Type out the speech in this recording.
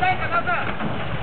Vem, Cazazã!